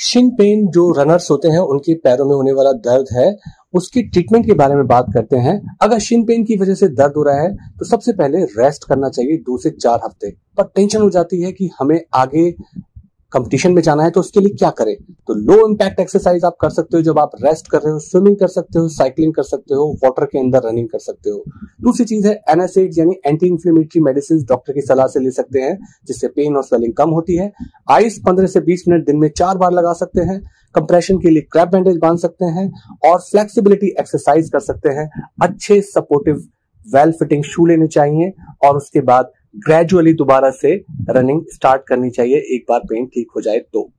Shin pen जो runners होते हैं, उनके पैरों में होने वाला दर्द है, उसकी ट्रीटमेंट के बारे में बात करते हैं। अगर शिन पेन की वजह से दर्द हो रहा है तो सबसे पहले रेस्ट करना चाहिए दो से चार हफ़्ते। पर टेंशन हो जाती है कि हमें आगे कंपटीशन में जाना है तो उसके लिए क्या करें? तो लो इम्पैक्ट एक्सरसाइज आप कर सकते हो, जब आप रेस्ट कर रहे हो स्विमिंग कर सकते हो साइकिलिंग कर सकते हो वाटर के अंदर रनिंग कर सकते हो। दूसरी चीज़ है एनासिड यानी एंटी इन्फ्लेमेटरी मेडिसिन डॉक्टर की सलाह से ले सकते हैं, जिससे पेन और स्वेलिंग कम होती है। आइस पंद्रह से बीस मिनट दिन में चार बार लगा सकते हैं। कंप्रेशन के लिए क्रैप बैंडेज बाँध सकते हैं और फ्लेक्सिबिलिटी एक्सरसाइज कर सकते हैं। अच्छे सपोर्टिव वेल फिटिंग शू लेने चाहिए और उसके बाद ग्रेजुअली दोबारा से रनिंग स्टार्ट करनी चाहिए। एक बार पेन ठीक हो जाए तो।